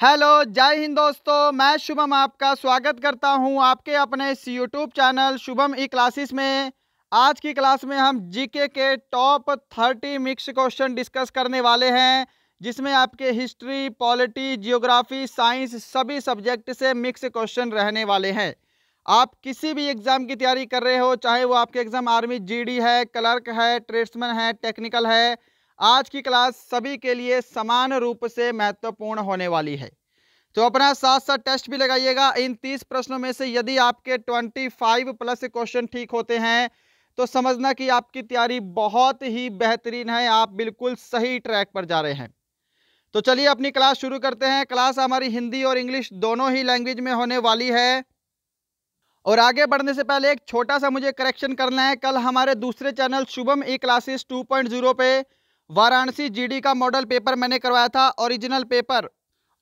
Hello, जय हिंद दोस्तों, मैं शुभम आपका स्वागत करता हूँ आपके अपने इस YouTube channel Shubham E classes में। आज की क्लास में हम जीके के top thirty mix question discuss करने वाले हैं, जिसमें आपके हिस्ट्री पॉलिटी जियोग्राफी साइंस सभी सब्जेक्ट से मिक्स क्वेश्चन रहने वाले हैं। आप किसी भी एग्ज़ाम की तैयारी कर रहे हो, चाहे वो आपके एग्ज़ाम आर्मी जीडी है क्लर्क है ट्रेड्समैन है टेक्निकल है आज की क्लास सभी के लिए समान रूप से महत्वपूर्ण होने वाली है। तो अपना साथ साथ टेस्ट भी लगाइएगा। इन तीस प्रश्नों में से यदि आपके ट्वेंटी फाइव प्लस क्वेश्चन ठीक होते हैं तो समझना कि आपकी तैयारी बहुत ही बेहतरीन है। आप बिल्कुल सही ट्रैक पर जा रहे हैं। तो चलिए अपनी क्लास शुरू करते हैं। क्लास हमारी हिंदी और इंग्लिश दोनों ही लैंग्वेज में होने वाली है। और आगे बढ़ने से पहले एक छोटा सा मुझे करेक्शन करना है। कल हमारे दूसरे चैनल शुभम ई क्लासेस 2.0 पे वाराणसी जीडी का मॉडल पेपर मैंने करवाया था ओरिजिनल पेपर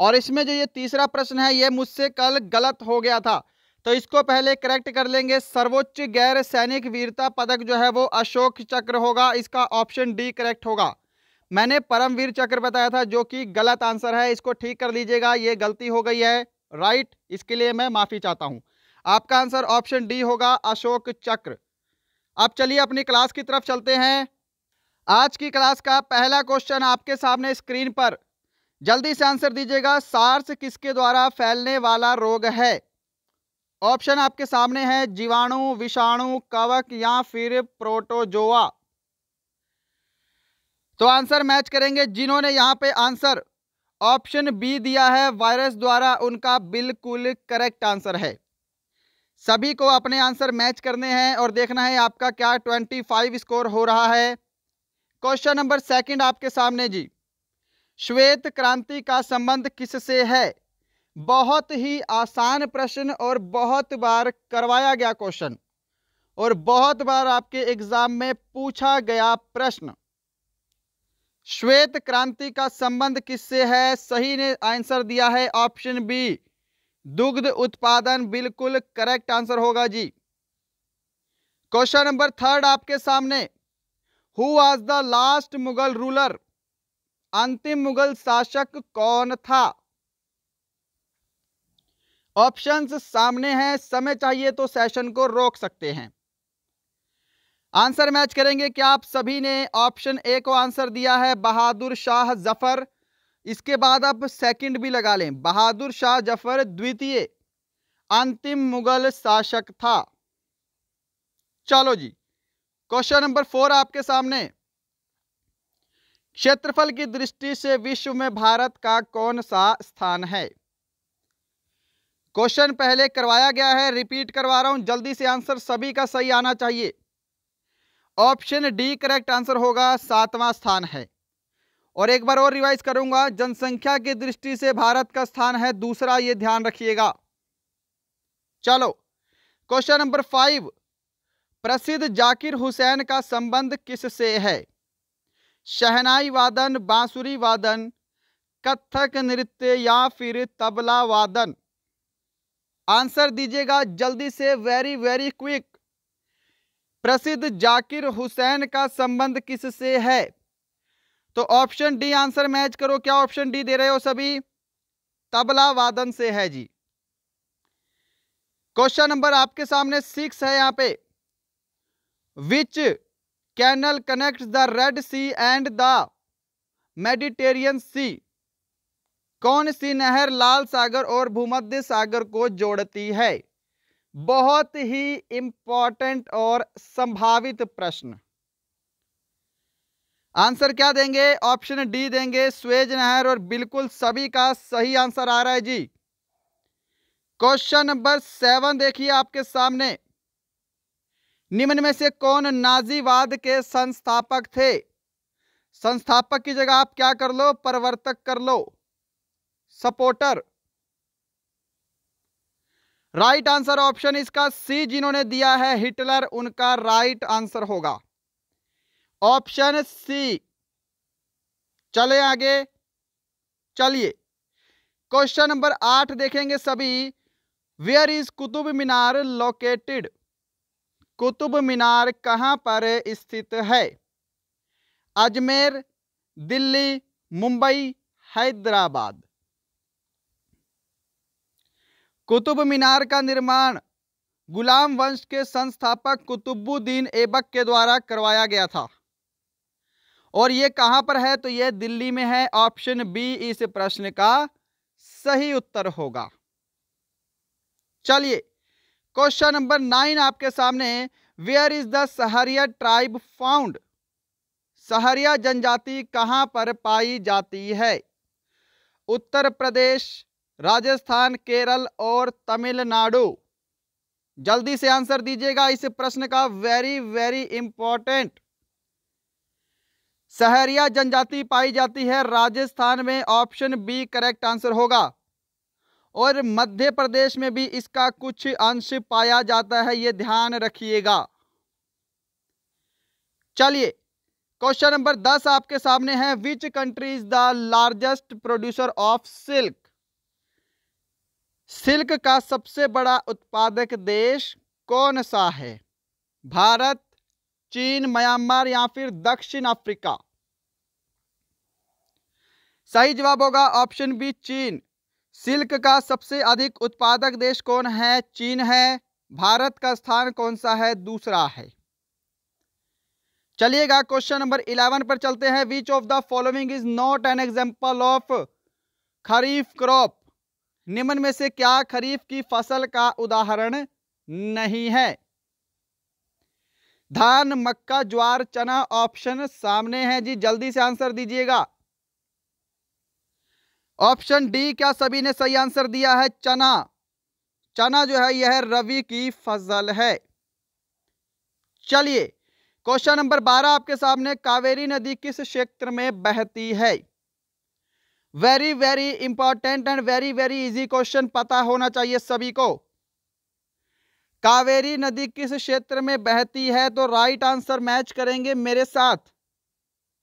और इसमें जो ये तीसरा प्रश्न है, ये मुझसे कल गलत हो गया था। तो इसको पहले करेक्ट कर लेंगे। सर्वोच्च गैर सैनिक वीरता पदक जो है वो अशोक चक्र होगा। इसका ऑप्शन डी करेक्ट होगा। मैंने परमवीर चक्र बताया था, जो कि गलत आंसर है। इसको ठीक कर लीजिएगा, ये गलती हो गई है। राइट इसके लिए मैं माफ़ी चाहता हूँ। आपका आंसर ऑप्शन डी होगा, अशोक चक्र। अब चलिए अपनी क्लास की तरफ़ चलते हैं। आज की क्लास का पहला क्वेश्चन आपके सामने स्क्रीन पर। जल्दी से आंसर दीजिएगा, सार्स किसके द्वारा फैलने वाला रोग है? ऑप्शन आपके सामने है, जीवाणु, विषाणु, कवक या फिर प्रोटोजोआ। तो आंसर मैच करेंगे जिन्होंने यहाँ पे आंसर। ऑप्शन बी दिया है, वायरस द्वारा उनका बिल्कुल करेक्ट आंसर है। सभी को अपने आंसर मैच करने हैं और देखना है आपका क्या ट्वेंटी फाइव स्कोर हो रहा है। क्वेश्चन नंबर सेकंड आपके सामने जी। श्वेत क्रांति का संबंध किससे है? बहुत ही आसान प्रश्न और बहुत बार करवाया गया क्वेश्चन और बहुत बार आपके एग्ज़ाम में पूछा गया प्रश्न। श्वेत क्रांति का संबंध किससे है? सही ने आंसर दिया है ऑप्शन बी। दुग्ध उत्पादन बिल्कुल करेक्ट आंसर होगा जी। क्वेश्चन नंबर थर्ड आपके सामने। Who was the last Mughal ruler अंतिम मुगल शासक कौन था? ऑप्शंस सामने हैं, समय चाहिए तो सेशन को रोक सकते हैं। आंसर मैच करेंगे क्या आप सभी ने ऑप्शन ए को आंसर दिया है, बहादुर शाह ज़फ़र। इसके बाद आप सेकंड भी लगा लें, बहादुर शाह ज़फ़र द्वितीय, अंतिम मुगल शासक था। चलो जी। क्वेश्चन नंबर फोर आपके सामने। क्षेत्रफल की दृष्टि से विश्व में भारत का कौन सा स्थान है? क्वेश्चन पहले करवाया गया है, रिपीट करवा रहा हूँ, जल्दी से आंसर सभी का सही आना चाहिए। ऑप्शन डी करेक्ट आंसर होगा, सातवां स्थान है। और एक बार और रिवाइज करूँगा, जनसंख्या की दृष्टि से भारत का स्थान है, दूसरा ये ध्यान रखिएगा। चलो, क्वेश्चन नंबर फाइव प्रसिद्ध जाकिर हुसैन का संबंध किससे है? शहनाई वादन बांसुरी वादन कथक नृत्य या फिर तबला वादन आंसर दीजिएगा जल्दी से वेरी वेरी क्विक प्रसिद्ध जाकिर हुसैन का संबंध किससे है? तो ऑप्शन डी आंसर मैच करो, क्या ऑप्शन डी दे रहे हो सभी? तबला वादन से है जी। क्वेश्चन नंबर आपके सामने सिक्स है यहाँ पे। Which canal connect the Red Sea and the Mediterranean Sea कौन सी नहर लाल सागर और भूमध्य सागर को जोड़ती है? बहुत ही इंपॉर्टेंट और संभावित प्रश्न। आंसर क्या देंगे? ऑप्शन डी देंगे स्वेज नहर और बिल्कुल सभी का सही आंसर आ रहा है जी। क्वेश्चन नंबर सेवन देखिए आपके सामने। निम्न में से कौन नाजीवाद के संस्थापक थे? संस्थापक की जगह आप क्या कर लो? परिवर्तक कर लो। सपोर्टर। राइट आंसर ऑप्शन इसका सी जिन्होंने दिया है, हिटलर, उनका राइट आंसर होगा। Option C. चले आगे। चलिए। क्वेश्चन नंबर आठ देखेंगे सभी। Where is Qutub Minar located? Qutub Minar कहाँ पर स्थित है? अजमेर, दिल्ली, मुंबई, हैदराबाद। कुतुब मीनार का निर्माण गुलाम वंश के संस्थापक कुतुबुद्दीन ऐबक के द्वारा करवाया गया था। और ये कहाँ पर है तो ये दिल्ली में है। ऑप्शन बी इस प्रश्न का सही उत्तर होगा। चलिए क्वेश्चन नंबर नाइन आपके सामने where is the Sahariya tribe found Sahariya जनजाति कहाँ पर पाई जाती है? उत्तर प्रदेश, राजस्थान, केरल और तमिलनाडु। जल्दी से आंसर दीजिएगा इस प्रश्न का। वेरी वेरी इंपॉर्टेंट सहरिया जनजाति पाई जाती है। राजस्थान में ऑप्शन बी करेक्ट आंसर होगा। और मध्य प्रदेश में भी इसका कुछ अंश पाया जाता है यह ध्यान रखिएगा। चलिए, क्वेश्चन नंबर दस आपके सामने है which country is the largest producer of silk silk का सबसे बड़ा उत्पादक देश कौन सा है? भारत, चीन, म्यांमार या फिर दक्षिण अफ्रीका? सही जवाब होगा ऑप्शन बी, चीन। सिल्क का सबसे अधिक उत्पादक देश कौन है? चीन है। भारत का स्थान कौन सा है? दूसरा है। चलिएगा क्वेश्चन नंबर इलेवन पर चलते हैं। Which of the following is not an example of kharif crop? निम्न में से क्या खरीफ की फ़सल का उदाहरण नहीं है? धान, मक्का, ज्वार, चना, ऑप्शन सामने है जी। जल्दी से आंसर दीजिएगा। ऑप्शन डी, क्या सभी ने सही आंसर दिया है? चना। चना जो है, यह रवि की फ़सल है। चलिए, क्वेश्चन नंबर बारह आपके सामने, कावेरी नदी किस क्षेत्र में बहती है? Very very important and very very easy question पता होना चाहिए सभी को। कावेरी नदी किस क्षेत्र में बहती है? तो राइट आंसर मैच करेंगे मेरे साथ।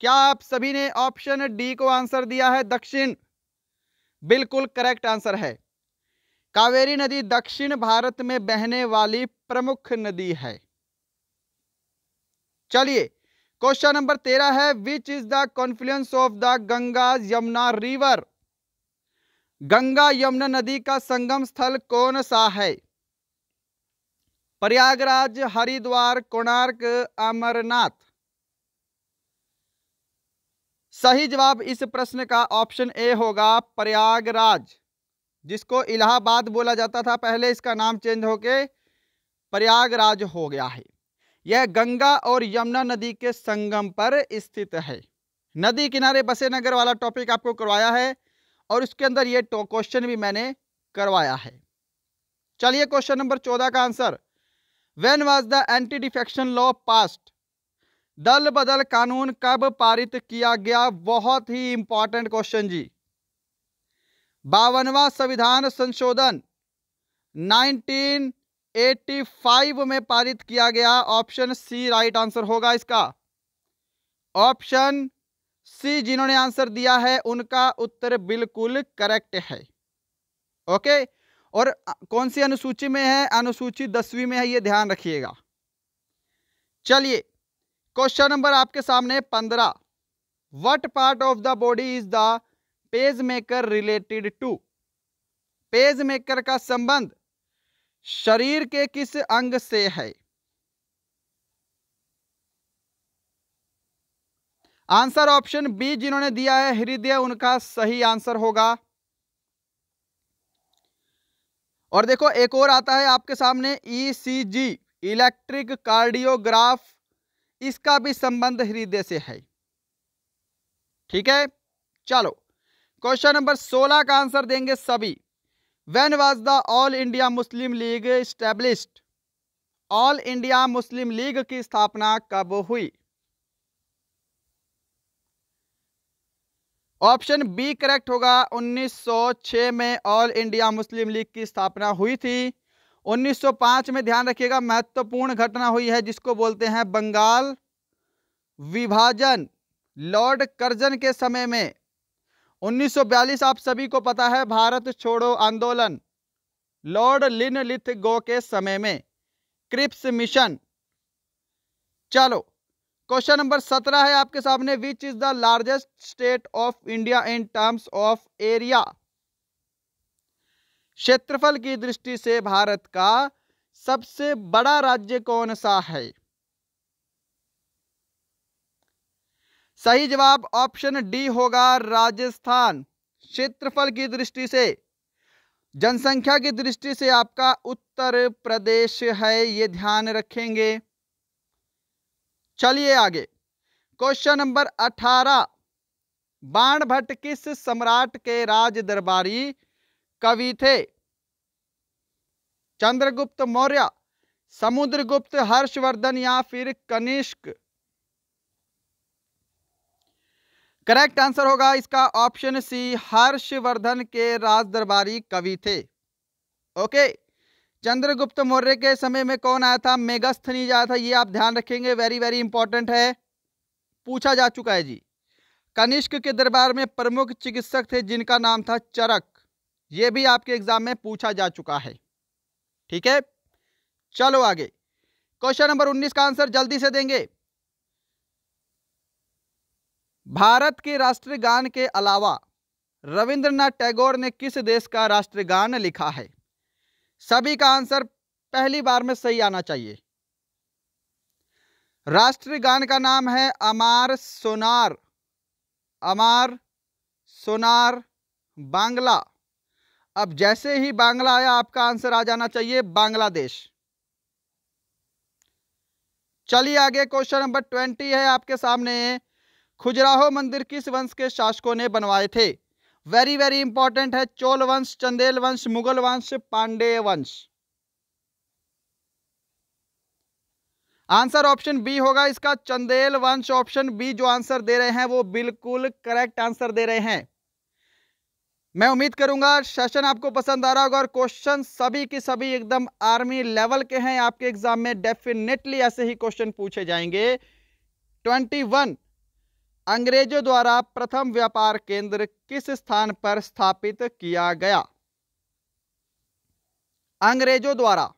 क्या आप सभी ने ऑप्शन डी को आंसर दिया है? दक्षिण। बिल्कुल करेक्ट आंसर है। कावेरी नदी दक्षिण भारत में बहने वाली प्रमुख नदी है। चलिए, क्वेश्चन नंबर तेरह है which is the confluence of the Ganga Yamuna river Ganga Yamuna नदी का संगम स्थल कौन सा है? प्रयागराज, हरिद्वार, कोणार्क, अमरनाथ। सही जवाब इस प्रश्न का ऑप्शन ए होगा प्रयागराज, जिसको इलाहाबाद बोला जाता था। पहले इसका नाम चेंज होके प्रयागराज हो गया है। यह गंगा और यमुना नदी के संगम पर स्थित है। नदी किनारे बसे नगर वाला टॉपिक आपको करवाया है और उसके अंदर ये क्वेश्चन भी मैंने करवाया है। चलिए क्वेश्चन नंबर चौदह का answer when was the anti defection law passed दल बदल कानून कब पारित किया गया? बहुत ही इंपॉर्टेंट क्वेश्चन जी। बावनवा संविधान संशोधन 85 में पारित किया गया। ऑप्शन सी राइट आंसर होगा इसका। ऑप्शन सी जिन्होंने आंसर दिया है, उनका उत्तर बिल्कुल करेक्ट है। ओके और कौन सी अनुसूची में है? अनुसूची दसवीं में है, ये ध्यान रखिएगा। चलिए क्वेश्चन नंबर आपके सामने पंद्रह। What part of the body is the pacemaker related to pacemaker का संबंध शरीर के किस अंग से है? आंसर ऑप्शन बी जिन्होंने दिया है, हृदय, उनका सही आंसर होगा। और देखो, एक और आता है आपके सामने ईसीजी इलेक्ट्रिक कार्डियोग्राफ इसका भी संबंध हृदय से है। ठीक है? चलो, क्वेश्चन नंबर 16 का आंसर देंगे सभी। when was the All India Muslim League established All India Muslim League की स्थापना कब हुई? ऑप्शन बी करेक्ट होगा 1906 में ऑल इंडिया मुस्लिम लीग की स्थापना हुई थी। 1905 में ध्यान रखिएगा, महत्वपूर्ण घटना हुई है जिसको बोलते हैं बंगाल विभाजन, लॉर्ड कर्जन के समय में। 1942 आप सभी को पता है, भारत छोड़ो आंदोलन, लॉर्ड लिन लिथ गो के समय में। Cripps Mission. चलो, क्वेश्चन नंबर सत्रह है आपके सामने which is the largest state of India in terms of area क्षेत्रफल की दृष्टि से भारत का सबसे बड़ा राज्य कौन सा है? सही जवाब ऑप्शन डी होगा राजस्थान। क्षेत्रफल की दृष्टि से, जनसंख्या की दृष्टि से आपका उत्तर प्रदेश है, ये ध्यान रखेंगे। चलिए आगे। क्वेश्चन नंबर अठारह। बाण भट्ट किस सम्राट के राज दरबारी कवि थे। चंद्रगुप्त मौर्य, समुद्रगुप्त हर्षवर्धन या फिर कनिष्क? करेक्ट आंसर होगा इसका ऑप्शन सी, हर्षवर्धन के राज दरबारी कवि थे। ओके, चंद्रगुप्त मौर्य के समय में कौन आया था? मेगास्थनीज आया था, ये आप ध्यान रखेंगे वेरी वेरी इंपॉर्टेंट है। पूछा जा चुका है जी। कनिष्क के दरबार में प्रमुख चिकित्सक थे, जिनका नाम था चरक। ये भी आपके एग्ज़ाम में पूछा जा चुका है। ठीक है? चलो आगे। क्वेश्चन नंबर 19 का आंसर जल्दी से देंगे। भारत के राष्ट्रगान के अलावा रविंद्रनाथ टैगोर ने किस देश का राष्ट्रगान लिखा है? सभी का आंसर पहली बार में सही आना चाहिए। राष्ट्रगान का नाम है अमार सोनार। अमार सोनार, बांग्ला। अब जैसे ही बांग्ला आया, आपका आंसर आ जाना चाहिए बांग्लादेश। चलिए आगे क्वेश्चन नंबर ट्वेंटी है आपके सामने। खुजराहो मंदिर किस वंश के शासकों ने बनवाए थे? वेरी वेरी इंपॉर्टेंट है, चोल वंश, चंदेल वंश, मुगल वंश, पांडे वंश। आंसर ऑप्शन बी होगा इसका, चंदेल वंश ऑप्शन बी, जो आंसर दे रहे हैं वो बिल्कुल करेक्ट आंसर दे रहे हैं। मैं उम्मीद करूँगा सेशन आपको पसंद आ रहा होगा और क्वेश्चन सभी के सभी एकदम आर्मी लेवल के हैं। आपके एग्ज़ाम में डेफिनेटली ऐसे ही क्वेश्चन पूछे जाएँगे। ट्वेंटी वन अंग्रेज़ों द्वारा प्रथम व्यापार केंद्र किस स्थान पर स्थापित किया गया? अंग्रेज़ों द्वारा।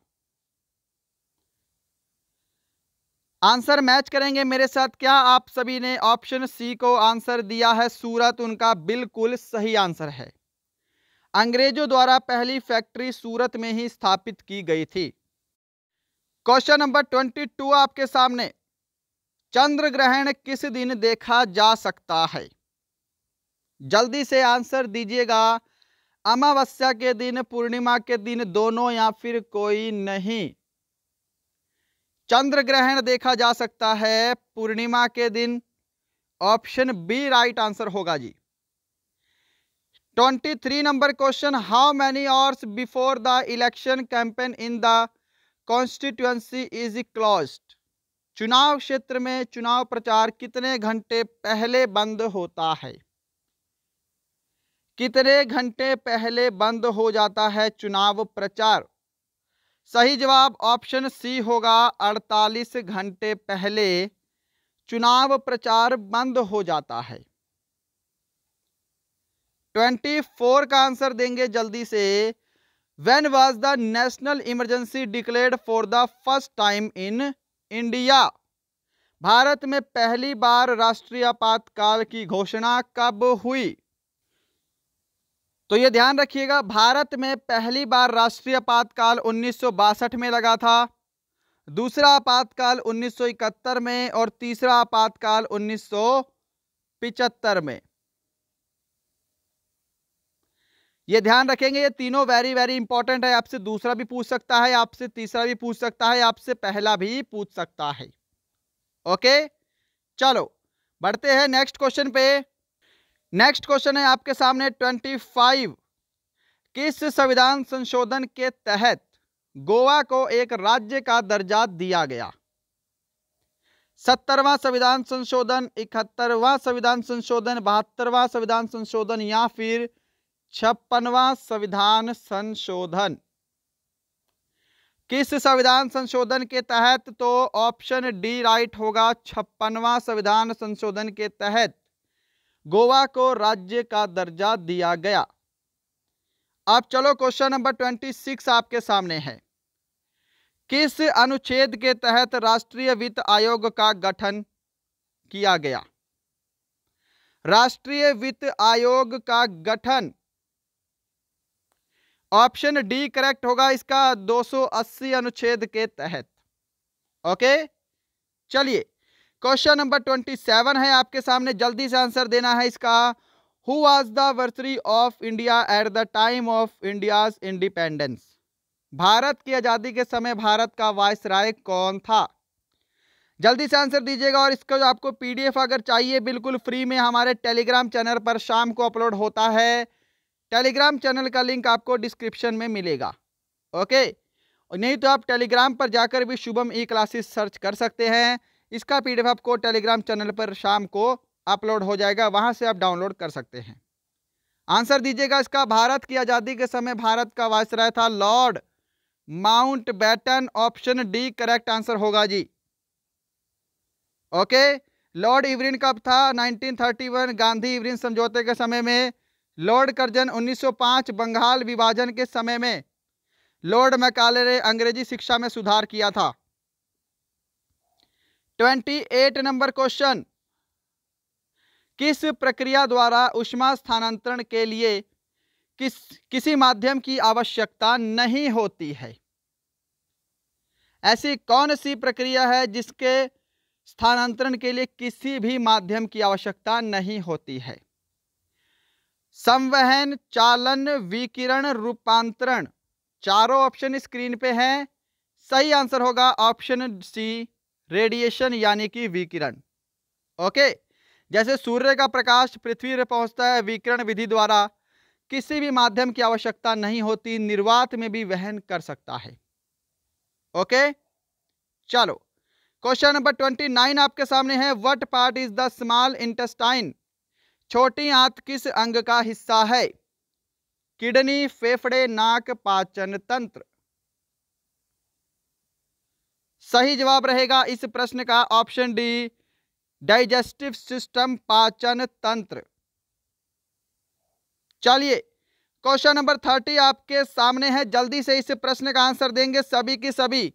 आंसर मैच करेंगे मेरे साथ। क्या आप सभी ने ऑप्शन सी को आंसर दिया है? सूरत उनका बिल्कुल सही आंसर है। अंग्रेज़ों द्वारा पहली फैक्ट्री सूरत में ही स्थापित की गई थी। क्वेश्चन नंबर ट्वेंटी टू आपके सामने। चंद्र ग्रहण किस दिन देखा जा सकता है? जल्दी से आंसर दीजिएगा। अमावस्या के दिन, पूर्णिमा के दिन दोनों या फिर कोई नहीं? चंद्र ग्रहण देखा जा सकता है पूर्णिमा के दिन। ऑप्शन बी राइट आंसर होगा जी। Twenty three number question how many hours before the election campaign in the constituency is closed चुनाव क्षेत्र में चुनाव प्रचार कितने घंटे पहले बंद होता है? कितने घंटे पहले बंद हो जाता है चुनाव प्रचार? सही जवाब ऑप्शन सी होगा 48 घंटे पहले चुनाव प्रचार बंद हो जाता है। 24 का आंसर देंगे जल्दी से। When was the national emergency declared for the first time in India Bharat में पहली बार राष्ट्रीय आपातकाल की घोषणा कब हुई? तो ये ध्यान रखिएगा, भारत में पहली बार राष्ट्रीय आपातकाल उन्नीस सौ बासठ में लगा था। दूसरा आपातकाल 1971 में और तीसरा आपातकाल 1975 में। ये ध्यान रखेंगे, ये तीनों वेरी वेरी इंपॉर्टेंट है। आपसे दूसरा भी पूछ सकता है, आपसे तीसरा भी पूछ सकता है, आपसे पहला भी पूछ सकता है। ओके चलो, बढ़ते हैं नेक्स्ट क्वेश्चन पे। नेक्स्ट क्वेश्चन है आपके सामने ट्वेंटी फाइव किस संविधान संशोधन के तहत गोवा को एक राज्य का दर्जा दिया गया? सत्तरवा संविधान संशोधन, इकहत्तरवा संविधान संशोधन, बहत्तरवा संविधान संशोधन, या फिर छप्पनवा संविधान संशोधन। किस संविधान संशोधन के तहत? तो ऑप्शन डी राइट होगा, छप्पनवा संविधान संशोधन के तहत। गोवा को राज्य का दर्जा दिया गया। अब चलो क्वेश्चन नंबर ट्वेंटी सिक्स आपके सामने है। किस अनुच्छेद के तहत राष्ट्रीय वित्त आयोग का गठन किया गया? राष्ट्रीय वित्त आयोग का गठन ऑप्शन डी करेक्ट होगा इसका 280 अनुच्छेद के तहत। ओके? चलिए, क्वेश्चन नंबर 27 है आपके सामने, जल्दी से आंसर देना है इसका। Who was the viceroy of India at the time of India's independence? Bharat की आज़ादी के समय भारत का वायस राय कौन था? जल्दी से आंसर दीजिएगा और इसका जो आपको पीडीएफ अगर चाहिए, बिल्कुल फ्री में हमारे टेलीग्राम चैनल पर शाम को अपलोड होता है। टेलीग्राम चैनल का लिंक आपको डिस्क्रिप्शन में मिलेगा। ओके? नहीं तो आप टेलीग्राम पर जाकर भी शुभम ई क्लासेस सर्च कर सकते हैं। इसका पीडीएफ आपको टेलीग्राम चैनल पर शाम को अपलोड हो जाएगा। वहाँ से आप डाउनलोड कर सकते हैं। आंसर दीजिएगा इसका, भारत की आज़ादी के समय भारत का वायसराय था Lord Mountbatten, option D correct answer होगा जी। ओके? लॉर्ड इवरिन कब था? 1931 गांधी इवरिन समझौते के समय में। लॉर्ड कर्जन 1905 बंगाल विभाजन के समय में लॉर्ड मैकाले ने अंग्रेज़ी शिक्षा में सुधार किया था। 28 नंबर क्वेश्चन, किस प्रक्रिया द्वारा उष्मा स्थानांतरण के लिए किस, किसी माध्यम की आवश्यकता नहीं होती है? ऐसी कौन सी प्रक्रिया है जिसके स्थानांतरण के लिए किसी भी माध्यम की आवश्यकता नहीं होती है? संवहन, चालन, विकिरण, रूपांतरण। चारों ऑप्शन स्क्रीन पे हैं। सही आंसर होगा ऑप्शन सी रेडिएशन यानी कि विकिरण। ओके जैसे सूर्य का प्रकाश पृथ्वी पर पहुँचता है विकिरण विधि द्वारा, किसी भी माध्यम की आवश्यकता नहीं होती, निर्वात में भी वहन कर सकता है। ओके चलो। क्वेश्चन नंबर ट्वेंटी नाइन आपके सामने है what part is the small intestine छोटी आंत किस अंग का हिस्सा है? किडनी, फेफड़े, नाक, पाचन तंत्र। सही जवाब रहेगा इस प्रश्न का ऑप्शन डी, डाइजेस्टिव सिस्टम पाचन तंत्र। चलिए, क्वेश्चन नंबर थर्टी आपके सामने है। जल्दी से इस प्रश्न का आंसर देंगे सभी की सभी।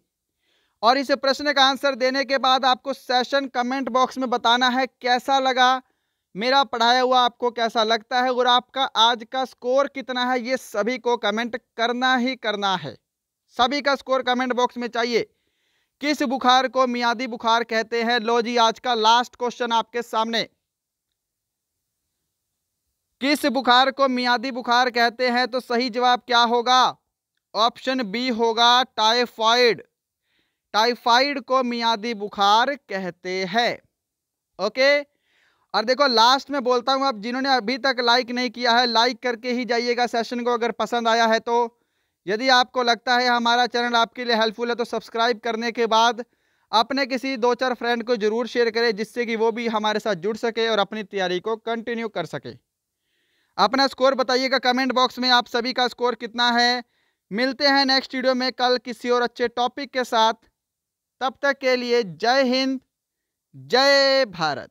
और इस प्रश्न का आंसर देने के बाद आपको सेशन कमेंट बॉक्स में बताना है कैसा लगा। मेरा पढ़ाया हुआ आपको कैसा लगता है और आपका आज का स्कोर कितना है, ये सभी को कमेंट करना ही करना है। सभी का स्कोर कमेंट बॉक्स में चाहिए। किस बुखार को मियादी बुखार कहते हैं? लो जी, आज का लास्ट क्वेश्चन आपके सामने। किस बुखार को मियादी बुखार कहते हैं? तो सही जवाब क्या होगा? ऑप्शन बी होगा टाइफाइड। टाइफाइड को मियादी बुखार कहते हैं। ओके? और देखो लास्ट में बोलता हूँ आप जिन्होंने अभी तक लाइक नहीं किया है लाइक करके ही जाइएगा सेशन को, अगर पसंद आया है तो। यदि आपको लगता है हमारा चैनल आपके लिए हेल्पफुल है तो सब्सक्राइब करने के बाद अपने किसी दो चार फ्रेंड को ज़रूर शेयर करें, जिससे कि वो भी हमारे साथ जुड़ सके और अपनी तैयारी को कंटिन्यू कर सके। अपना स्कोर बताइएगा कमेंट बॉक्स में, आप सभी का स्कोर कितना है? मिलते हैं नेक्स्ट वीडियो में, कल किसी और अच्छे टॉपिक के साथ। तब तक के लिए जय हिंद, जय भारत।